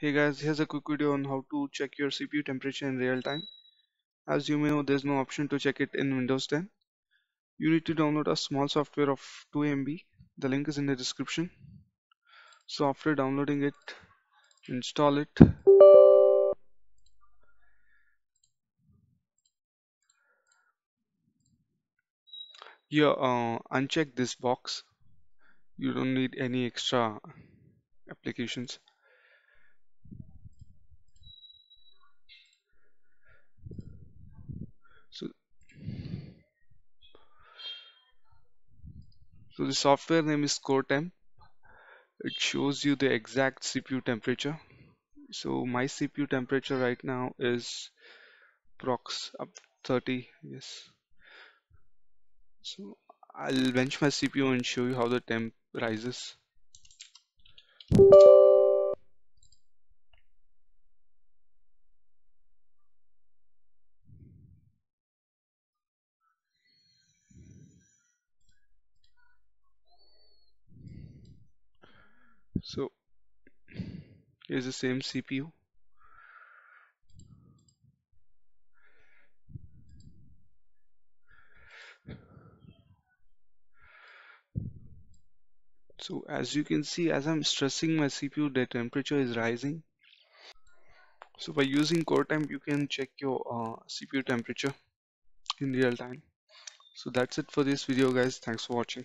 Hey guys, here's a quick video on how to check your CPU temperature in real time. As you may know, there's no option to check it in Windows 10. You need to download a small software of 2 MB. The link is in the description. So after downloading it, install it. Here, uh, uncheck this box. You don't need any extra applications. So the software name is CoreTemp. It shows you the exact CPU temperature. So my CPU temperature right now is prox up 30. Yes. So I'll bench my CPU and show you how the temp rises. So here's the same CPU. So as you can see, as I'm stressing my CPU, the temperature is rising. So by using CoreTemp, you can check your uh, CPU temperature in real time. So that's it for this video guys. Thanks for watching.